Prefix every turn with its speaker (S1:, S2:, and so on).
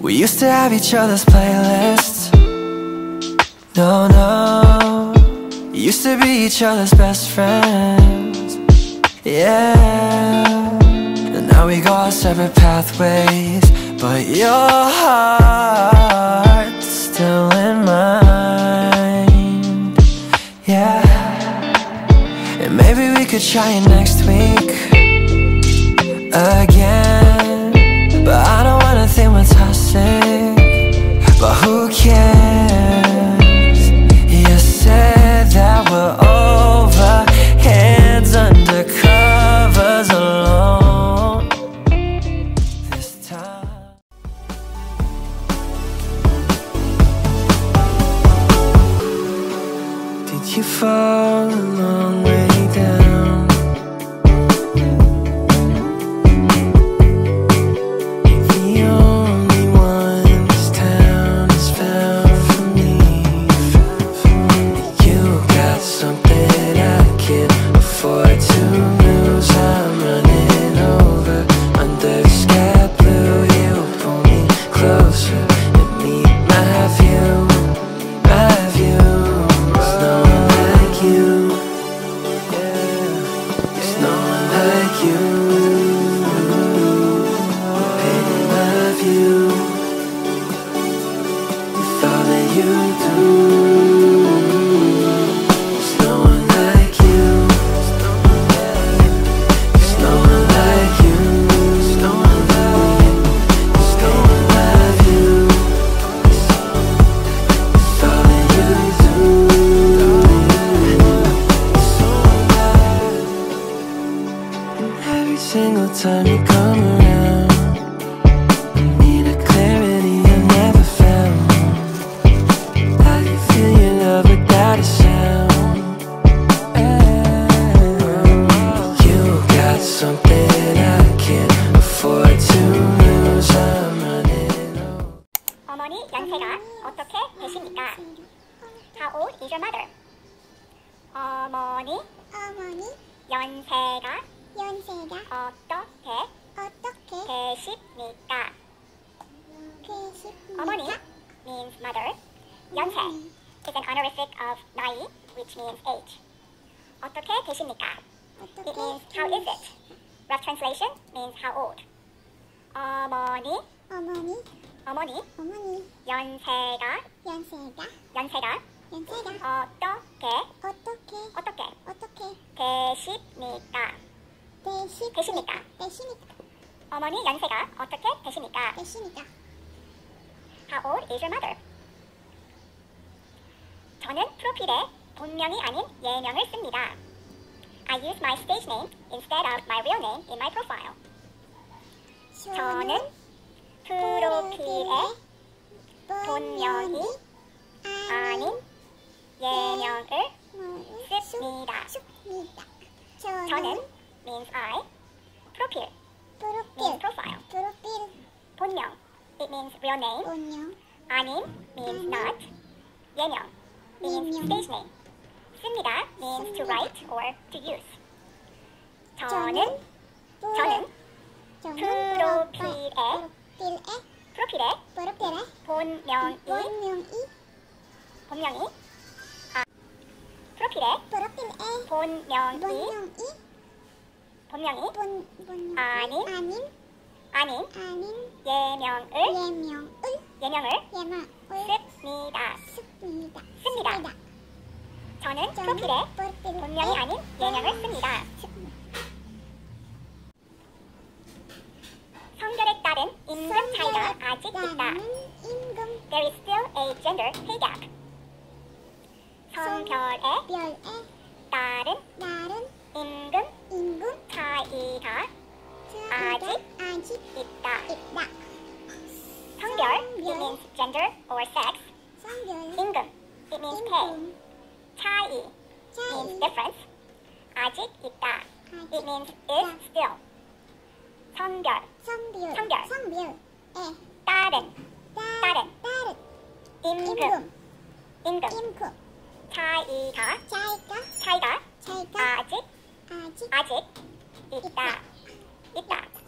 S1: We used to have each other's playlists. No, no. Used to be each other's best friends. Yeah. And now we go our separate pathways. But your heart's still in mine. Yeah. And maybe we could try it next week. Again. You fall a single time you come around.
S2: 어머니 연세가 어떻게 되십니까? How old is your mother? 어머니
S3: 어머니
S2: 연세가
S3: 연세가
S2: 어떻게
S3: 어떻게
S2: 되십니까?
S3: 되십니까?
S2: 어머니 means mother. 연세 is an honorific of 나이, which means age. 어떻게 되십니까? It means how is it? Rough translation means how old. 어머니
S3: 어머니
S2: 어머니
S3: 어머니
S2: 연세가
S3: 연세가
S2: 연세가
S3: 연세가
S2: 어떻게
S3: 어떻게
S2: 어떻게
S3: 어떻게
S2: 되십니까?
S3: 되시
S2: 되십니까?
S3: 되십니까?
S2: 어머니 연세가 어떻게 되십니까?
S3: 되십니까?
S2: How old is your mother? 저는 프로필에 본명이 아닌 예명을 씁니다. I use my stage name instead of my real name in my profile. 저는 프로필에 본명이 아닌 예명을 씁니다. 저는 means I, 프로필 means profile, 본명 it means real name, 아닌 means not, 예명 means stage name, 씁니다 means to write or to use.
S3: 저는
S2: 저는 저는 프로필에
S3: 프로필에
S2: 프로필에
S3: 프로필에
S2: 본명이?
S3: 본명이?
S2: 본명이? 아 프로필에?
S3: 프로필에?
S2: 본명이?
S3: 본명이?
S2: 본명이?
S3: 본 본명이?
S2: 아닌
S3: 아닌
S2: 아닌
S3: 아닌
S2: 예명을?
S3: 예명을?
S2: 예명을?
S3: 예명을?
S2: 씁니다.
S3: 씁니다.
S2: 씁니다. 저는 프로필에
S3: 프로필에
S2: 본명이 아닌 예명을 씁니다.
S3: 씁니다.
S2: 차이가 아직 있다.
S3: 나는 임금
S2: There is still a gender pay gap. 성별에
S3: 별에
S2: 따른
S3: 나른
S2: 임금
S3: 임금
S2: 차이가
S3: 아직
S2: 아직
S3: 아직
S2: 있다.
S3: 있다.
S2: 성별 it means gender or sex.
S3: 성별
S2: 임금 it means pay.
S3: 임금
S2: 차이 means
S3: 차이
S2: difference. 아직 있다. It
S3: 아직
S2: means is still. 성별
S3: 성별
S2: 성별. 따른
S3: 따른 따른.
S2: 임금.
S3: 임금.
S2: 임금.
S3: 임금.
S2: 차이가?
S3: 차이가?
S2: 차이가?
S3: 차이가?
S2: 아직?
S3: 아직?
S2: 아직? 있다. 있다.